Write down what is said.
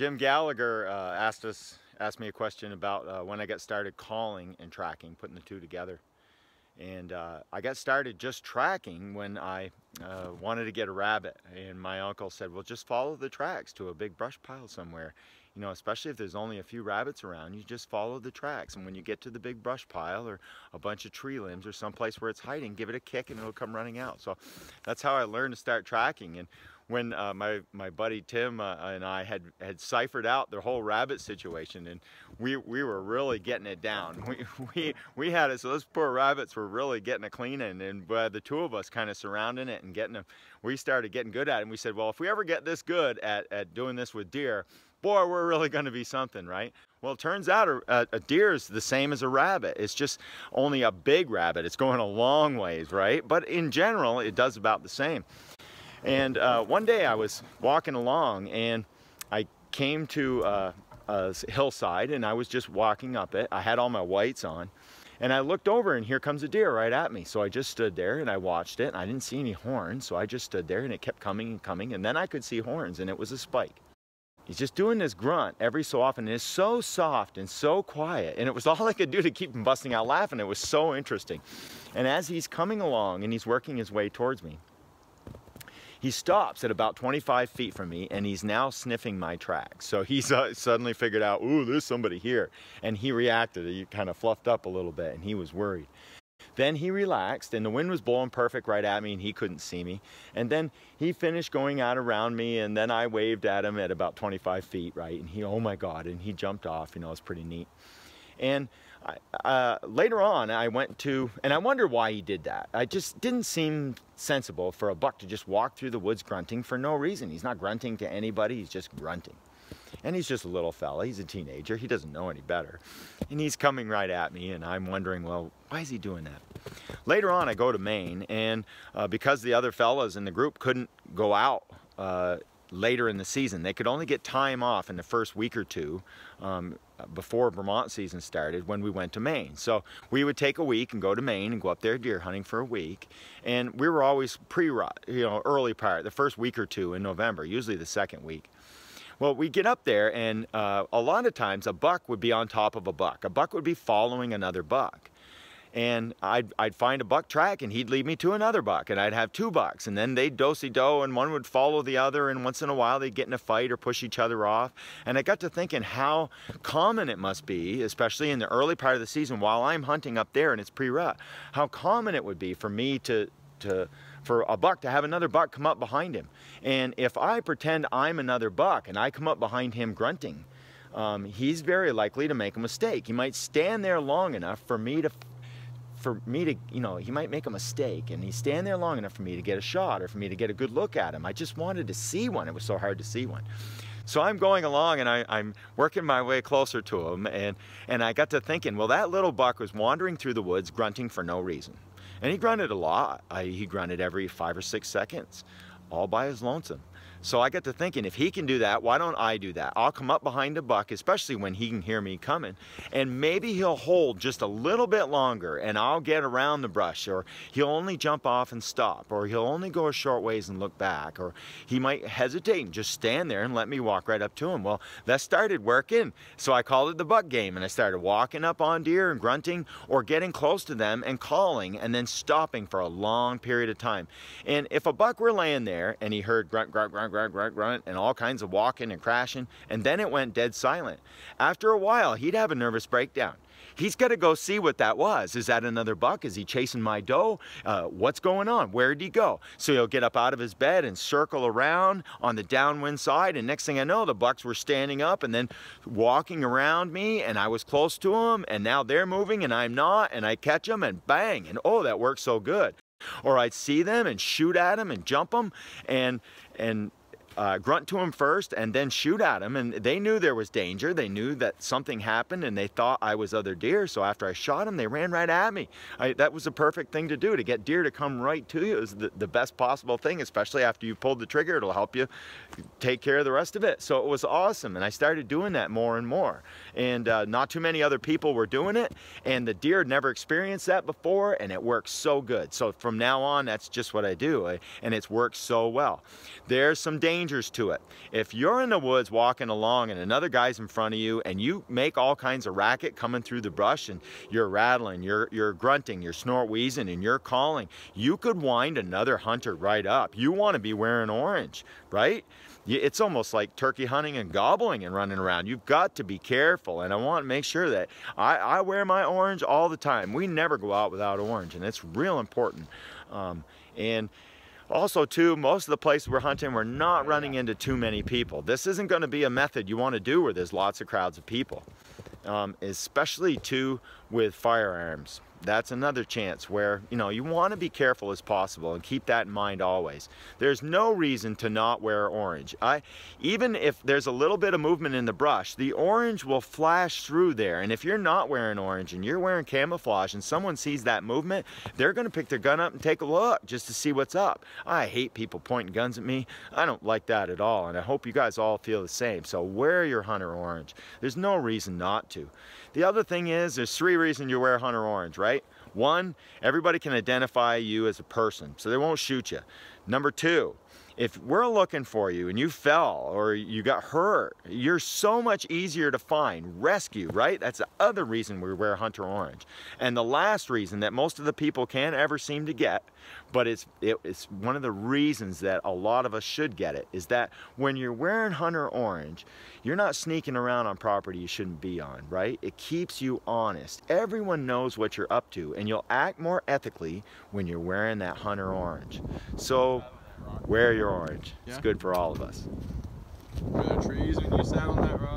Jim Gallagher uh, asked us asked me a question about uh, when I got started calling and tracking, putting the two together. And uh, I got started just tracking when I uh, wanted to get a rabbit. And my uncle said, well, just follow the tracks to a big brush pile somewhere. You know, especially if there's only a few rabbits around, you just follow the tracks. And when you get to the big brush pile or a bunch of tree limbs or someplace where it's hiding, give it a kick and it'll come running out. So that's how I learned to start tracking. And when uh, my my buddy Tim uh, and I had had ciphered out the whole rabbit situation, and we we were really getting it down. We we we had it so those poor rabbits were really getting it cleaning, and uh, the two of us kind of surrounding it and getting them. We started getting good at it, and we said, well, if we ever get this good at at doing this with deer, boy, we're really going to be something, right? Well, it turns out a, a, deer is the same as a rabbit. It's just only a big rabbit. It's going a long ways, right? But in general, it does about the same. And uh, one day I was walking along and I came to uh, a hillside and I was just walking up it. I had all my whites on. And I looked over and here comes a deer right at me. So I just stood there and I watched it and I didn't see any horns. So I just stood there and it kept coming and coming. And then I could see horns and it was a spike. He's just doing this grunt every so often. And it's so soft and so quiet. And it was all I could do to keep him busting out laughing. It was so interesting. And as he's coming along and he's working his way towards me, he stops at about 25 feet from me and he's now sniffing my tracks. So he's uh, suddenly figured out, ooh, there's somebody here. And he reacted, he kind of fluffed up a little bit and he was worried. Then he relaxed and the wind was blowing perfect right at me and he couldn't see me. And then he finished going out around me and then I waved at him at about 25 feet, right? And he, oh my God, and he jumped off, you know, it was pretty neat. And uh, later on, I went to, and I wonder why he did that. I just didn't seem sensible for a buck to just walk through the woods grunting for no reason. He's not grunting to anybody, he's just grunting. And he's just a little fella, he's a teenager, he doesn't know any better. And he's coming right at me, and I'm wondering, well, why is he doing that? Later on, I go to Maine, and uh, because the other fellas in the group couldn't go out uh, later in the season. They could only get time off in the first week or two um, before Vermont season started when we went to Maine. So we would take a week and go to Maine and go up there deer hunting for a week. And we were always pre-rut, you know, early part, the first week or two in November, usually the second week. Well, we get up there and uh, a lot of times a buck would be on top of a buck. A buck would be following another buck and I'd, I'd find a buck track and he'd lead me to another buck and I'd have two bucks and then they'd do-si-do and one would follow the other and once in a while they'd get in a fight or push each other off and I got to thinking how common it must be especially in the early part of the season while I'm hunting up there and it's pre-rut how common it would be for me to to for a buck to have another buck come up behind him and if I pretend I'm another buck and I come up behind him grunting um, he's very likely to make a mistake. He might stand there long enough for me to for me to, you know, he might make a mistake and he's stand there long enough for me to get a shot or for me to get a good look at him. I just wanted to see one. It was so hard to see one. So I'm going along and I, am working my way closer to him and, and I got to thinking, well, that little buck was wandering through the woods grunting for no reason. And he grunted a lot. I, he grunted every five or six seconds, all by his lonesome. So I got to thinking, if he can do that, why don't I do that? I'll come up behind a buck, especially when he can hear me coming, and maybe he'll hold just a little bit longer and I'll get around the brush, or he'll only jump off and stop, or he'll only go a short ways and look back, or he might hesitate and just stand there and let me walk right up to him. Well, that started working. So I called it the buck game and I started walking up on deer and grunting or getting close to them and calling and then stopping for a long period of time. And if a buck were laying there and he heard grunt, grunt, grunt, grunt, grunt, grunt, and all kinds of walking and crashing, and then it went dead silent. After a while, he'd have a nervous breakdown. He's got to go see what that was. Is that another buck? Is he chasing my doe? Uh, what's going on? Where did he go? So he'll get up out of his bed and circle around on the downwind side. And next thing I know, the bucks were standing up and then walking around me. And I was close to them. And now they're moving and I'm not. And I catch them and bang. And oh, that works so good. Or I'd see them and shoot at them and jump them. And, and uh, grunt to him first and then shoot at him. And they knew there was danger. They knew that something happened and they thought I was other deer. So after I shot them, they ran right at me. I, that was the perfect thing to do. To get deer to come right to you is the, the best possible thing, especially after you pulled the trigger. It'll help you take care of the rest of it. So it was awesome. And I started doing that more and more. And uh, not too many other people were doing it. And the deer had never experienced that before. And it works so good. So from now on, that's just what I do. and it's worked so well. There's some danger dangers to it. If you're in the woods walking along and another guy's in front of you and you make all kinds of racket coming through the brush and you're rattling, you're, you're grunting, you're snort wheezing and you're calling, you could wind another hunter right up. You want to be wearing orange, right? it's almost like turkey hunting and gobbling and running around. You've got to be careful. And I want to make sure that I, I wear my orange all the time. We never go out without orange and it's real important. Um, and also too, most of the places we're hunting, we're not running into too many people. This isn't gonna be a method you wanna do where there's lots of crowds of people. Um, especially too with firearms. That's another chance where you know you want to be careful as possible and keep that in mind always. There's no reason to not wear orange. I even if there's a little bit of movement in the brush the orange will flash through there. And if you're not wearing orange and you're wearing camouflage and someone sees that movement they're gonna pick their gun up and take a look just to see what's up. I hate people pointing guns at me. I don't like that at all and I hope you guys all feel the same. So wear your hunter orange. There's no reason not to. The other thing is there's three reasons you wear hunter orange right? One, everybody can identify you as a person, so they won't shoot you. Number two, if we're looking for you and you fell or you got hurt, you're so much easier to find. Rescue, right? That's the other reason we wear Hunter Orange. And the last reason that most of the people can't ever seem to get, but it's, it, it's one of the reasons that a lot of us should get it, is that when you're wearing Hunter Orange, you're not sneaking around on property you shouldn't be on, right? It keeps you honest. Everyone knows what you're up to and you'll act more ethically when you're wearing that Hunter Orange. So Wear your orange. Yeah. It's good for all of us. Were there trees when you sat on that rock?